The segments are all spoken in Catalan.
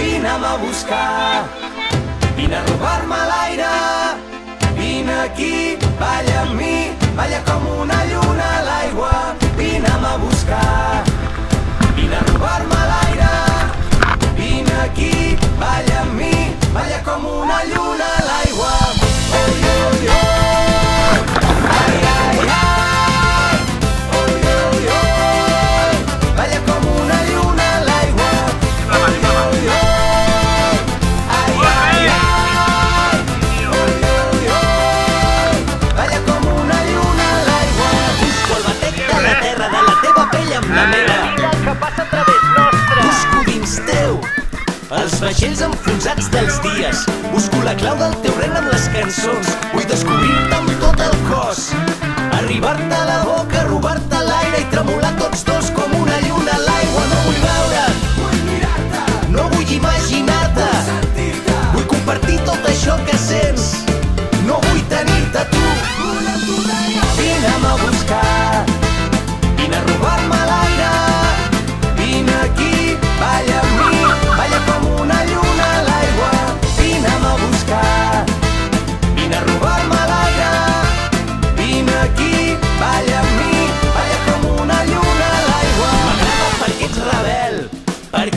vine a buscar. Vine a robar-me l'aire, vine aquí, balla amb mi, balla com una lluna a l'aigua. vine a buscar, vine a robar-me monsoons. We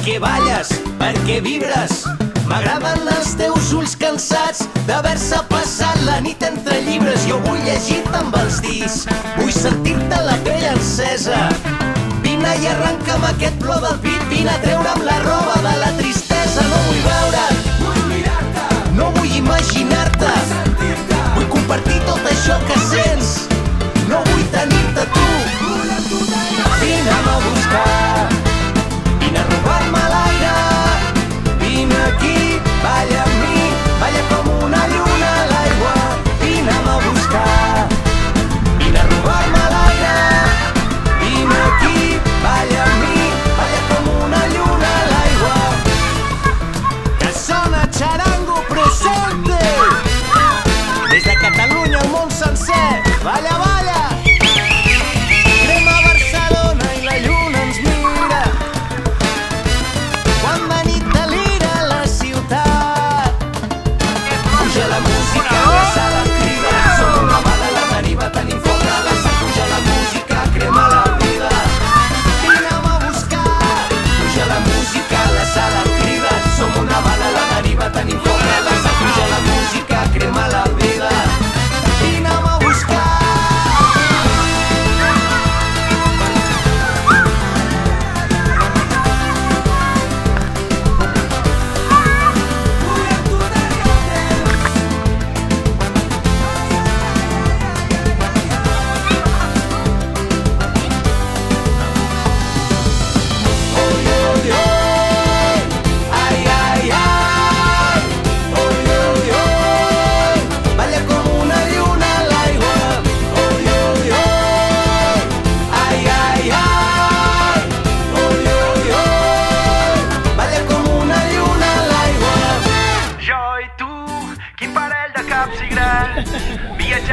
què balles, per què vibres. M'agraden els teus ulls cansats d'haver-se passat la nit entre llibres. Jo vull llegir-te amb els dits, vull sentir-te la pell encesa. Vine i arrenca'm aquest plor del pit, vine a treure'm la roba ¡Vale,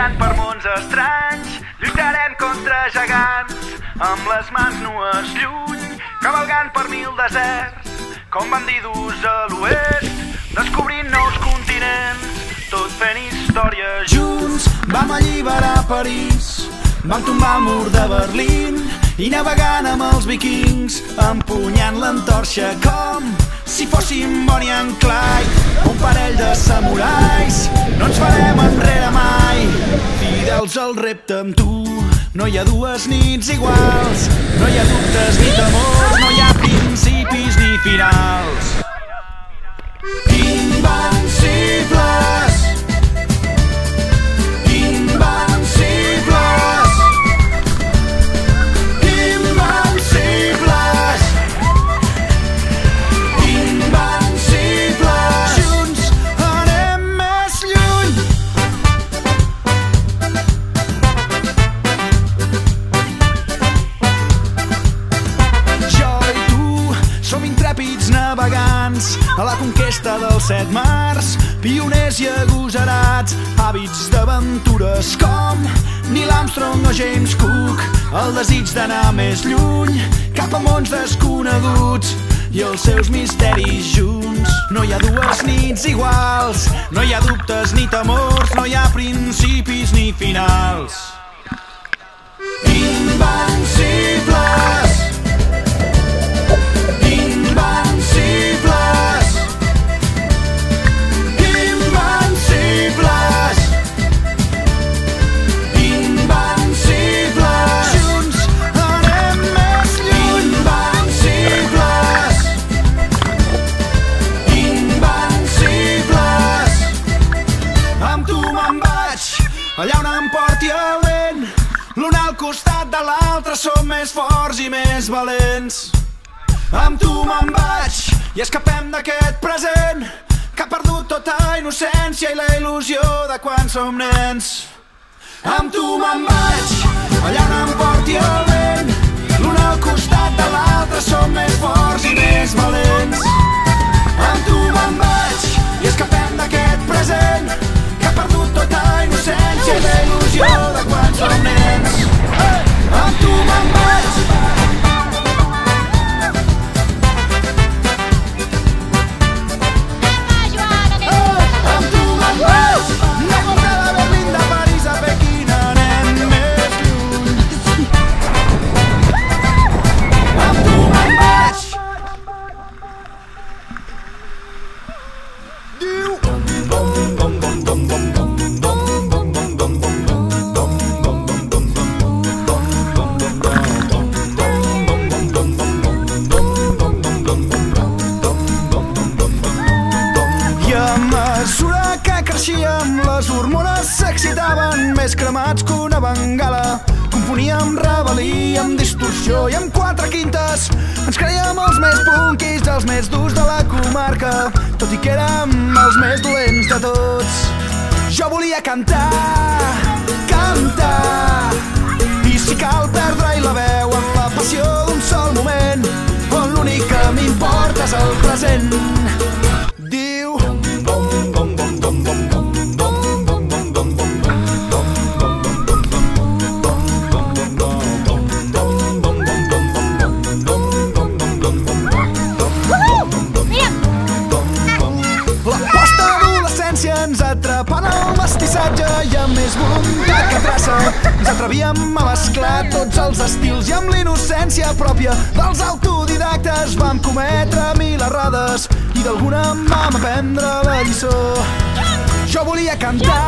viatjant per mons estranys, lluitarem contra gegants, amb les mans nues lluny, cavalgant per mil deserts, com bandidus a l'oest, descobrint nous continents, tot fent història junts. Vam alliberar París, vam tombar el mur de Berlín, i navegant amb els vikings, empunyant l'entorxa com si fóssim Bonnie and Clyde, un parell de samurais Llança'ls el repte amb tu? No hi ha dues nits iguals. No hi ha dubtes ni temors. No hi ha principis ni finals. Invencibles. set mars, pioners i agosarats, hàbits d'aventures com Neil Armstrong o James Cook, el desig d'anar més lluny, cap a mons desconeguts, i els seus misteris junts. No hi ha dues nits iguals, no hi ha dubtes ni temors, no hi ha principis ni finals. Invencibles! Allà on em porti el vent. L'un al costat de l'altre som més forts i més valents. Amb tu me'n vaig i escapem d'aquest present que ha perdut tota innocència i la il·lusió de quan som nens. Amb tu me'n vaig, allà on em porti el vent. L'un al costat de l'altre som més forts i més valents. Amb tu me'n vaig i escapem d'aquest present que ha perdut tota cremats que una bengala. Confoníem rebel·lia amb distorsió i amb quatre quintes ens creiem els més punkis, els més durs de la comarca, tot i que érem els més dolents de tots. Jo volia cantar, cantar, i si cal perdre-hi la veu en la passió d'un sol moment, on l'únic que m'importa és el present. Ens atrapa en el mestissatge i amb més voluntat que traça ens atrevíem a mesclar tots els estils i amb l'innocència pròpia dels autodidactes vam cometre mil errades i d'alguna vam aprendre la lliçó. Jo volia cantar,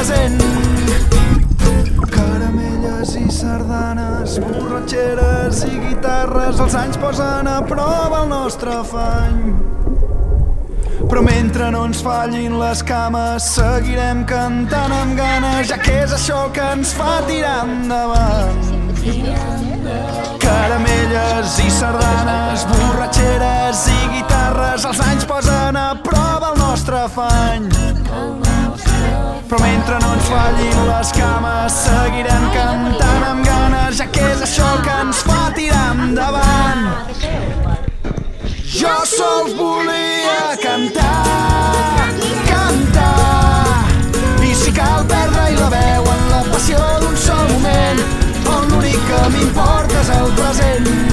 present. Caramelles i sardanes, borratxeres i guitarres, els anys posen a prova el nostre afany. Però mentre no ens fallin les cames, seguirem cantant amb ganes, ja que és això que ens fa tirar endavant. Caramelles i sardanes, borratxeres i guitarres, els anys posen a prova el nostre afany. Però mentre no ens fallin les cames seguirem cantant amb ganes ja que és això que ens fa tirar endavant. Jo sols volia cantar, cantar i si cal perdre i la veu en la passió d'un sol moment on l'únic que m'importa és el present.